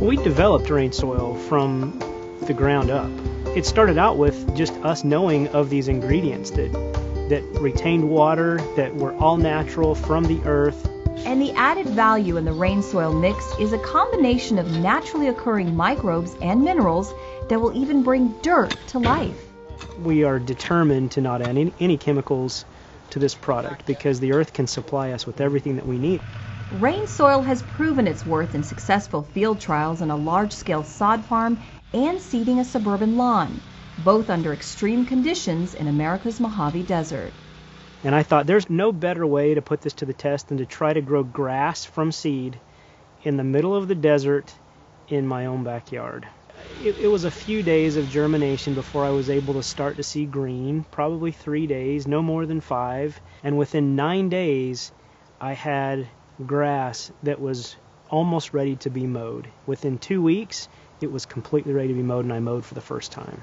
We developed RainSoil from the ground up. It started out with just us knowing of these ingredients that that retained water, that were all natural from the earth. And the added value in the RainSoil mix is a combination of naturally occurring microbes and minerals that will even bring dirt to life. We are determined to not add any, any chemicals to this product because the earth can supply us with everything that we need. RainSoil has proven its worth in successful field trials on a large scale sod farm and seeding a suburban lawn, both under extreme conditions in America's Mojave Desert. And I thought there's no better way to put this to the test than to try to grow grass from seed in the middle of the desert in my own backyard. It, it, was a few days of germination before I was able to start to see green, probably three days, no more than five. And within nine days, I had grass that was almost ready to be mowed. Within two weeks, it was completely ready to be mowed, and I mowed for the first time.